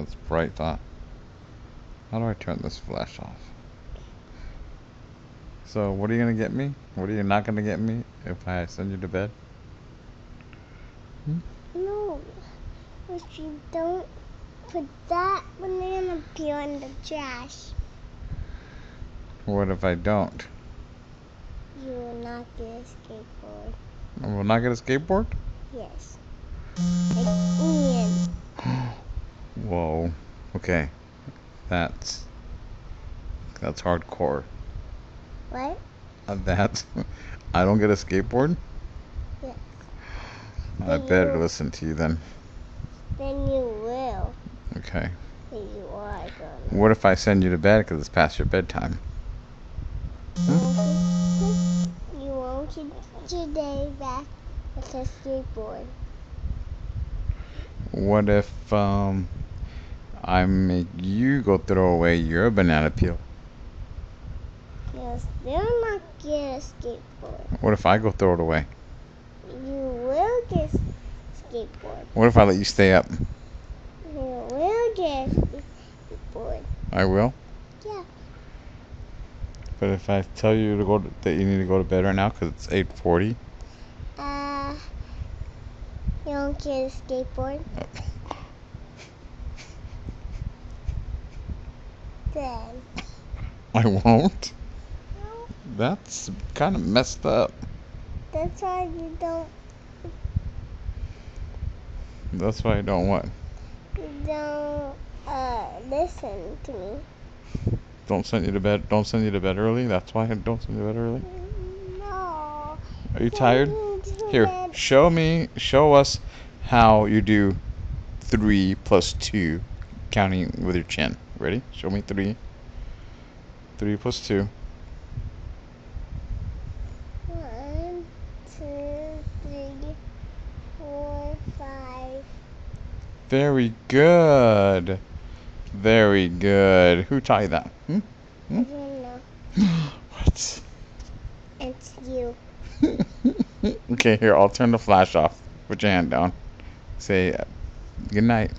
That's bright thought. How do I turn this flash off? So, what are you gonna get me? What are you not gonna get me if I send you to bed? Hmm? No, if you don't put that banana peel in the trash, What if I don't? you will not get a skateboard. I will not get a skateboard? Yes. Like. Okay. That's that's hardcore. What? Uh, that's I don't get a skateboard? Yes. I Then better you- listen to you then. Then you will. Okay. Then you are gonna. What if I send you to bed because it's past your bedtime? You won't get- You won't get your day back with a skateboard. What if um I make you go throw away your banana peel? You'll still not get a skateboard. What if I go throw it away? You will get a skateboard. What if I let you stay up? You will get a skateboard. I will. Yeah. But if I tell you to go to, that you need to go to bed right now because it's 8:40, Uh, you don't get a skateboard. Then. I won't. That's kind of messed up. That's why you don't That's why I don't what? you don't uh listen to me. Don't send you to bed. Don't send you to bed early. That's why I don't send you to bed early. No. Are you tired? Here, bed. show me, show us how you do three plus two, counting with your chin. Ready? Show me three. Three plus two. One, two, three, four, five. Very good. Very good. Who taught you that? Hmm? I don't know. What? It's you. okay, here, I'll turn the flash off. Put your hand down. Say uh, good night.